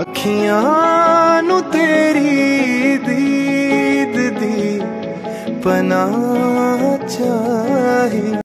ਅੱਖੀਆਂ ਨੂੰ ਤੇਰੀ ਦੀਦ ਦੀ ਪਨਾ ਚਾਹੀ